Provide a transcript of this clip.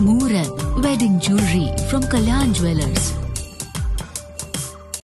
Mooran Wedding Jewelry from Kalyan Jewelers.